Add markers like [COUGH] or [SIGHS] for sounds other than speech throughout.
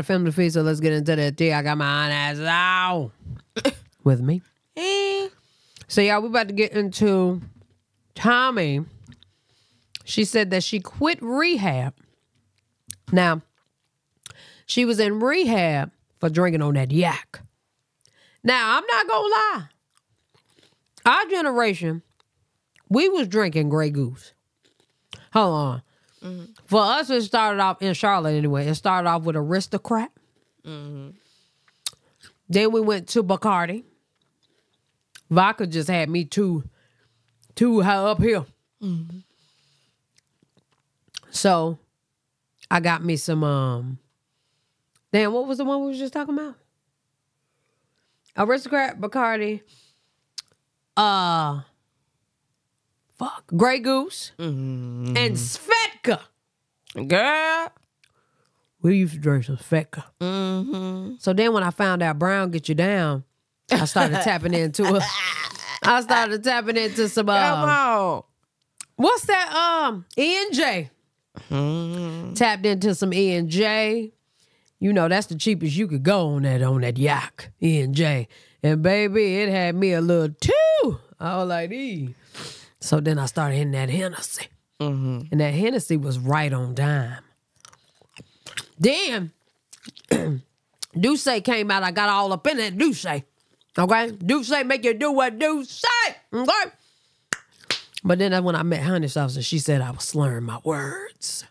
to film the feed, so let's get into the tea. I got my own ass out [COUGHS] with me. Eh. So y'all, we about to get into Tommie. She said that she quit rehab. Now, she was in rehab for drinking on that yak. Now, I'm not gonna lie. Our generation, we was drinking Grey Goose. Hold on. For us, it started off in Charlotte anyway. It started off with Aristocrat. Then we went to Bacardi. Vodka just had me too, too high up here. So, I got me some. um Damn, what was the one we was just talking about? Aristocrat, Bacardi, uh, fuck, Grey Goose, and Svedka. Girl. We used to drink some Svedka. So then when I found out Brown get you down, I started [LAUGHS] tapping into it. I started tapping into some Come um, on. what's that um E and J. Tapped into some E and J. You know that's the cheapest you could go on that on that yak E and J. And baby, it had me a little too. I was like, E. So then I started hitting that Hennessy, Mm-hmm. and that Hennessy was right on dime. Then [CLEARS THROAT] D'usse came out. I got all up in that D'usse. Okay, D'usse make you do what D'usse. Okay. But then that's when I met Honey Sauce and she said I was slurring my words.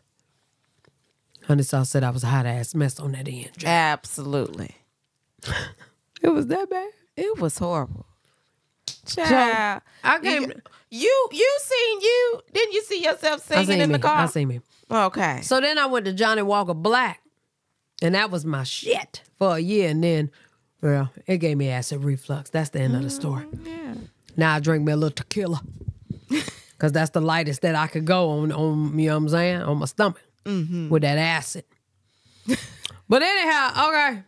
Honey Sauce said I was a hot ass mess on that end. Absolutely. [LAUGHS] It was that bad. It was horrible. Child. I came. you, you you seen you didn't you see yourself singing seen in me. the car? I seen me. Okay. So then I went to Johnnie Walker Black, and that was my shit for a year. And then, well, it gave me acid reflux. That's the end of the mm, story. yeah. Now I drink me a little tequila, [LAUGHS] cause that's the lightest that I could go on. On you know what I'm saying on my stomach mm-hmm. with that acid. [LAUGHS] but anyhow, okay.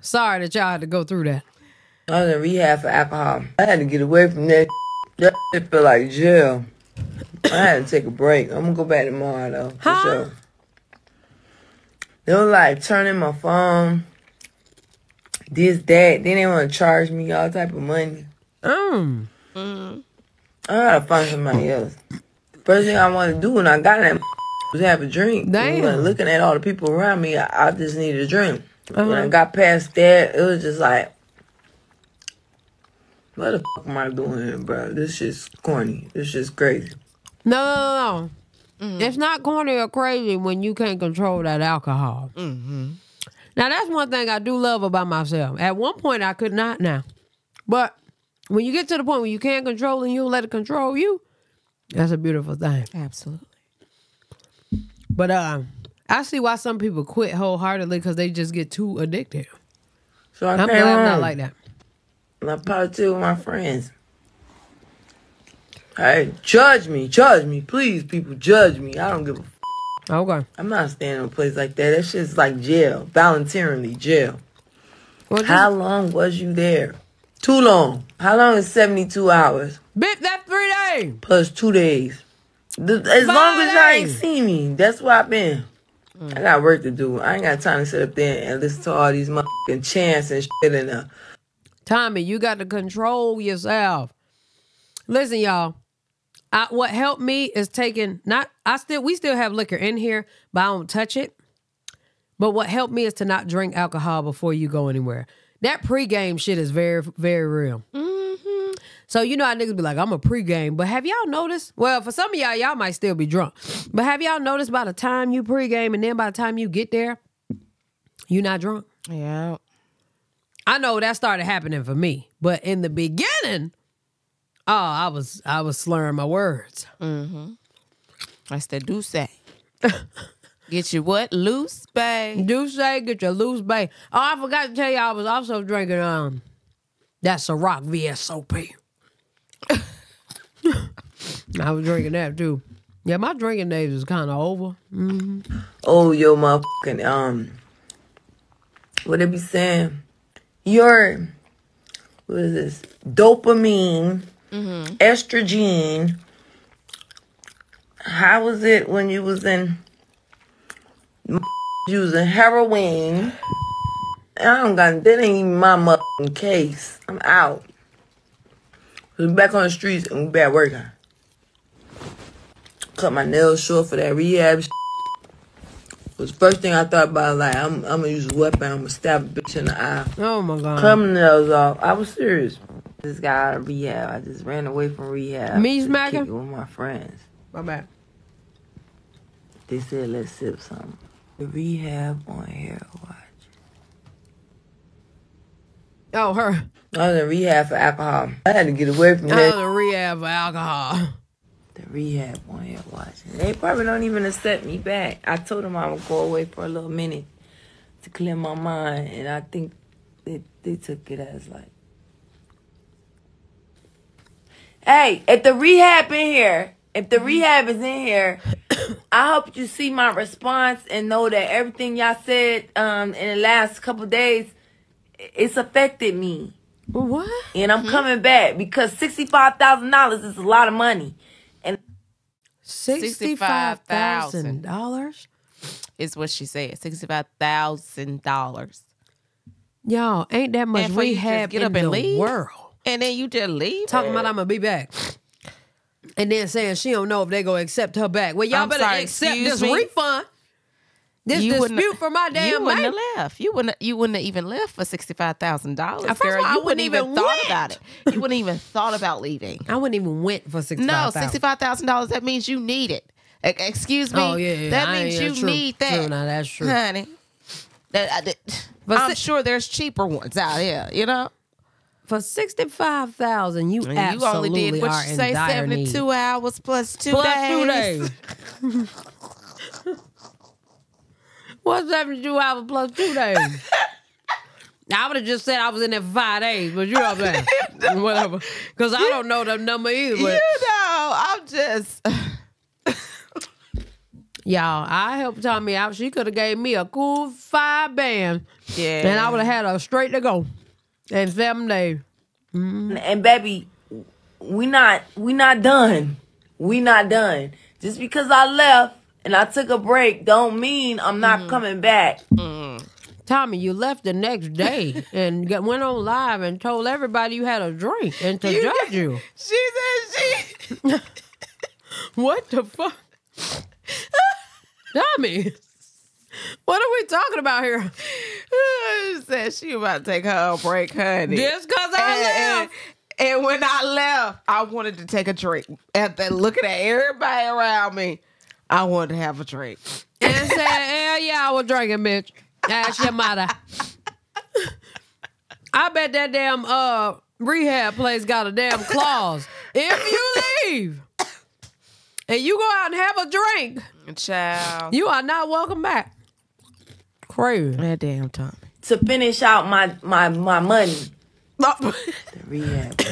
Sorry that y'all had to go through that. I was in rehab for alcohol. I had to get away from that. That shit feel like jail. I had to take a break. I'm gonna go back tomorrow though, for Huh? sure. They was like turning my phone, this, that. Then they want to charge me all type of money. Um. I gotta find somebody else. First thing I wanted to do when I got that [LAUGHS] was have a drink. Damn. When looking at all the people around me, I, I just needed a drink. When Uh-huh. I got past that, it was just like, what the fuck am I doing bro? This shit's corny. This shit's crazy. No, no, no. no. It's not corny or crazy when you can't control that alcohol. Now, that's one thing I do love about myself. At one point, I could not now. But when you get to the point where you can't control and you let it control you, that's a beautiful thing. Absolutely. But uh, I see why some people quit wholeheartedly because they just get too addicted. So I I'm glad I'm not like that. And I partied with my friends. Hey, judge me, judge me, please, people, judge me. I don't give a. F- Okay. I'm not staying in a place like that. That shit's like jail, voluntarily jail. Well, just How long was you there? Too long. How long is 72 hours bit that three days. plus two days? As long as y'all ain't seen me, that's where I've been. I got work to do. I ain't got time to sit up there and listen to all these motherfucking chants and shit and uh, Tommie, you got to control yourself. Listen, y'all. I, what helped me is taking not I still we still have liquor in here, but I don't touch it. But what helped me is to not drink alcohol before you go anywhere. That pregame shit is very very real. Mm-hmm. So you know how niggas be like, I'm a pregame, but have y'all noticed? Well, for some of y'all, y'all might still be drunk, but have y'all noticed by the time you pregame and then by the time you get there, you not drunk? Yeah. I know that started happening for me, but in the beginning, oh, I was I was slurring my words. That's the do say. Get your what? Loose, babe. Do say get your loose bay. Oh, I forgot to tell you, I was also drinking um that Ciroc VSOP. [LAUGHS] I was drinking that too. Yeah, my drinking days is kind of over. oh, yo, motherfucking, um, what they be saying? Your, what is this? Dopamine, mm-hmm. estrogen. How was it when you was in using heroin. I don't got that ain't even my motherfucking case. I'm out. We back on the streets and we back working. Cut my nails short for that rehab. Shit. Was first thing I thought about. Like I'm, I'm gonna use a weapon. I'm gonna stab a bitch in the eye. Oh my god. Cut my nails off. I was serious. This guy out of rehab. I just ran away from rehab. Me smacking? with my friends. My bad. They said let's sip something. The rehab on hair watch. Oh, her. I was in rehab for alcohol. I had to get away from that. I was in rehab for alcohol. The rehab on hair watch. They probably don't even accept me back. I told them I would go away for a little minute to clear my mind, and I think they they took it as like, hey, if the rehab in here, if the rehab is in here, [COUGHS] I hope you see my response and know that everything y'all said um in the last couple days, it's affected me. What? And I'm coming back because sixty-five thousand dollars is a lot of money. And Sixty-five thousand dollars. Is what she said. Sixty-five thousand dollars. Y'all, ain't that much And for you to rehab get in up and the leave? world. And then you just leave. Talking about I'm gonna be back. And then saying she don't know if they gonna accept her back. Well, y'all I'm better sorry, accept this me? refund. This You dispute for my damn you wouldn't money. have left. You wouldn't. You wouldn't have even left for sixty five thousand dollars, girl. all, I you wouldn't wouldn't even even thought about it. You wouldn't even thought about leaving. I wouldn't even went for sixty No, sixty five thousand dollars. That means you need it. Excuse me. Oh yeah, yeah. That I- means yeah, you true, need that, True, now that's true. honey. That, I, that- But I'm si- sure there's cheaper ones out here. You know, For sixty five thousand, you And absolutely you only did what you say seventy two hours plus two Plus days. two days. [LAUGHS] What's seventy two hours plus two days? [LAUGHS] I would have just said I was in there for five days, but you're up there. Whatever. Because I don't know the number either. You know, I'm just. [LAUGHS] y'all, I helped Tommie out. She could have gave me a cool five band. Yeah. And I would have had her straight to go in seven days. Mm-hmm. and baby, we not we not done. We not done. Just because I left and I took a break don't mean I'm not mm-hmm. coming back. Mm-hmm. Tommie, you left the next day and got, went on live and told everybody you had a drink and to judge you. [LAUGHS] She said she. [LAUGHS] What the fuck? Tommie, what are we talking about here? She said she about to take her a break, honey. Just because I and, left. and, and when I left, I wanted to take a drink. After looking at everybody around me, I wanted to have a drink. [LAUGHS] And said, hell yeah, I was drinking, bitch. Ask your mother. I bet that damn uh rehab place got a damn clause. If you leave and you go out and have a drink, Child. you are not welcome back. Crazy. that damn Tommie. To finish out my my my money. The rehab. [COUGHS]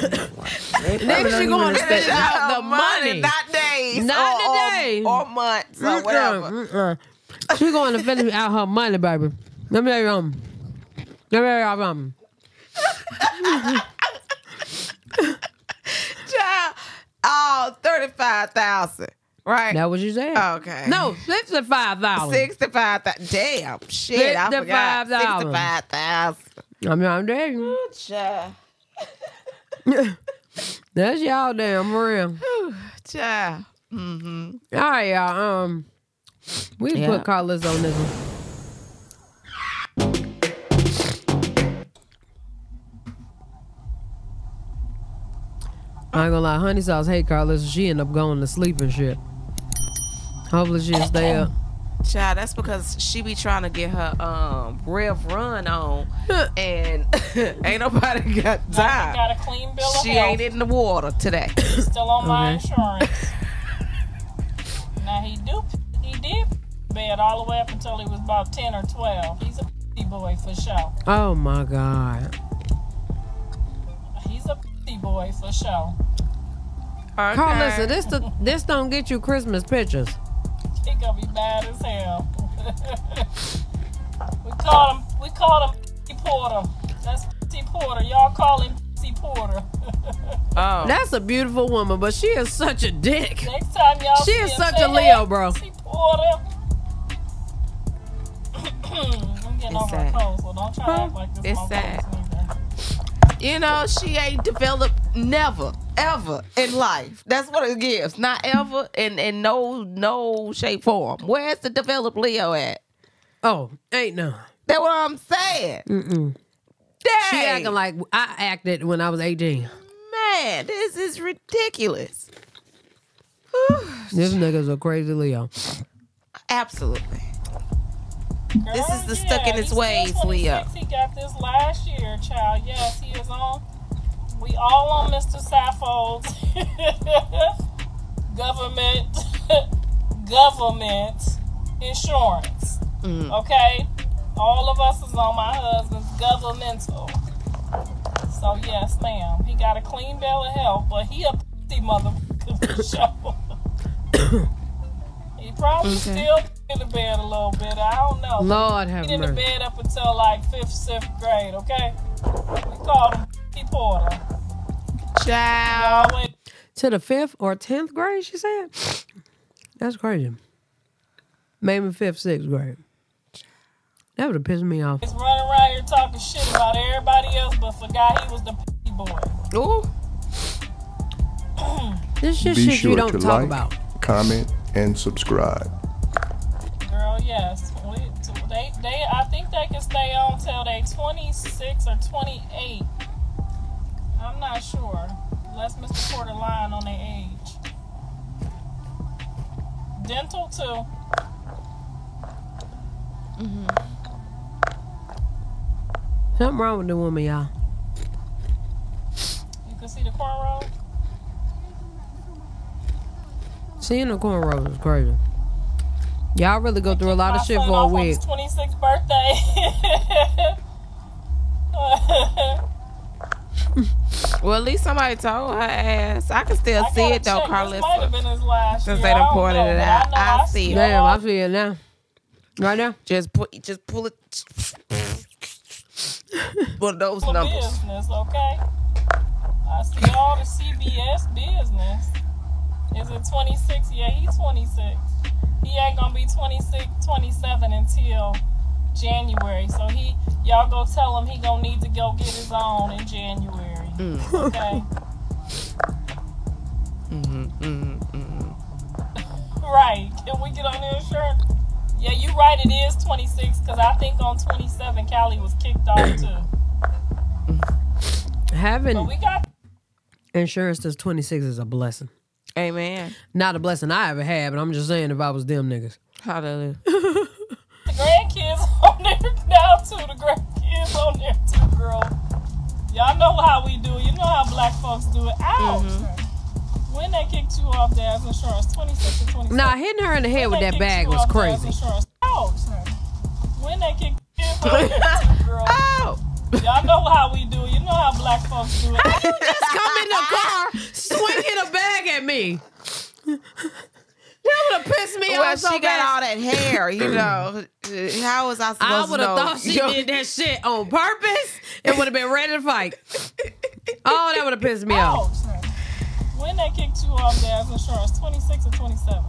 They probably Nigga, don't she going to expect finish me. out the money. not days, Not or, the or- months, or whatever. She going to finish out her money, baby. Let me tell you something. Let me tell you something. [LAUGHS] Child, oh, 35000 right? That what you said? Okay. No, sixty-five thousand. 65,000. Damn, shit, I forgot. 65,000. 65,000. I'm not there. Child. [LAUGHS] That's y'all damn for real. [SIGHS] Child. All right, y'all. Um, we Yeah. put Carlos on this one. I ain't gonna lie, Honey Sauce hate Carlos. She end up going to sleep and shit. Hopefully she'll stay up. Child, that's because she be trying to get her um Rev Run on, [LAUGHS] and [LAUGHS] ain't nobody got time. got a clean bill She health. ain't in the water today. [COUGHS] Still on my insurance. [LAUGHS] now he do he did bed all the way up until he was about ten or twelve. He's a boy for sure. Oh my god. He's a boy for sure. Okay. Karlissa, this the, this don't get you Christmas pictures. He gonna be bad as hell. [LAUGHS] we call him we call him P. Porter. That's P. Porter. Y'all call him P. Porter. [LAUGHS] Oh. That's a beautiful woman, but she is such a dick. Next time y'all She see is him, such say, a Leo, "Hey, bro." P. Porter. [CLEARS THROAT] I'm getting It's over sad. a cold, so don't try to act like this. It's sad. You know, she ain't developed never, ever in life. That's what it gives. Not ever in, in no no shape form. Where's the developed Leo at? Oh, ain't no. That's what I'm saying. Mm-mm. Dang. She acting like I acted when I was 18. man, this is ridiculous. [SIGHS] This nigga's a crazy Leo. Absolutely. Girl, This is the yeah, stuck in his he's still ways, Leo. He got this last year, child. Yes, he is on. We all on Mr. Saffold's [LAUGHS] government [LAUGHS] government insurance. Mm. Okay, all of us is on my husband's governmental. So yes, ma'am. He got a clean bill of health, but he a [LAUGHS] pussy motherfucker for sure. [COUGHS] he probably Okay. still in the bed a little bit. I don't know. Lord have He in the bed up until like fifth, sixth grade. Okay, we called him P. Porter. Child. Always To the fifth or tenth grade, she said. That's crazy. Maybe fifth, sixth grade. That would have pissed me off. running around here talking shit about everybody else, but forgot he was the P. boy. Ooh. [CLEARS THROAT] This just Be shit sure you don't to talk like, about. comment, and subscribe. Girl, yes. We, they, they, I think they can stay on till they 26 or 28. Too. Mm-hmm. Something wrong with the woman, y'all. You can see the cornrow. Seeing the cornrows is crazy. Y'all really go through a lot of shit for a week. on 26th birthday. [LAUGHS] Well, at least somebody told her ass. I can still I see it though, check. This might have Karlissa. been his last Since they done don't pointed know, it out, know I see it. Damn, all- I see it now. Right now? Just put, just pull it. [LAUGHS] One of those for numbers. business, okay? I see all the CBS business. Is it 26? Yeah, he's 26. He ain't gonna be 26, 27 until January. So he, y'all go tell him he gonna need to go get his own in January. Okay. Mm. [LAUGHS] Right. Can we get on the insurance? Yeah, you right. It is 26 because I think on 27 Callie was kicked off too. [CLEARS THROAT] But Having we got insurance that's 26 is a blessing. Amen. Not a blessing I ever had, but I'm just saying if I was them niggas. Hallelujah. [LAUGHS] the grandkids on there now too. The grandkids on there too, girl. Y'all know how we do. it. You know how black folks do it. Ouch. Mm-hmm. When they kicked you off dad's insurance, 26 or 27. Nah, hitting her in the head with that bag was crazy. Ouch. When they kicked you off [LAUGHS] girl. Oh. Y'all know how we do. it. You know how black folks do it. How you Just come in the car swinging a bag at me. That would have pissed me Well, off so she got bad. all that hair, you [COUGHS] know. How was I supposed I would have thought she Yo, did that shit on purpose. It would have been ready to fight. Oh, that would have pissed me oh. off. Ouch. When they kicked you off dad's insurance, 26 or 27.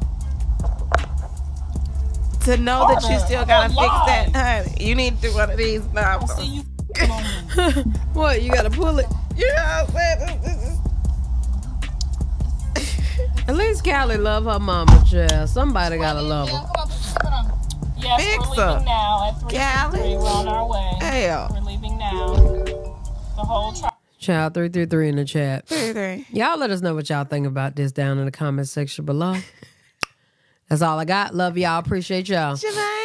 To know that you oh, still gotta fix that, honey. You need to do one of these now. See you. [LAUGHS] What? You gotta pull it. You know what I'm saying? This is- At least Callie love her mama, child. Somebody gotta love her. Yes, Fix we're her. leaving now at 3 Callie. We're on our way. Hell. We're leaving now. The whole tribe. Child three three three in the chat. Three, three. Y'all let us know what y'all think about this down in the comment section below. [LAUGHS] That's all I got. Love y'all. Appreciate y'all. Javon.